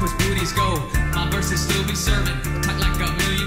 with booties go. My verses still be serving, Talk like a million.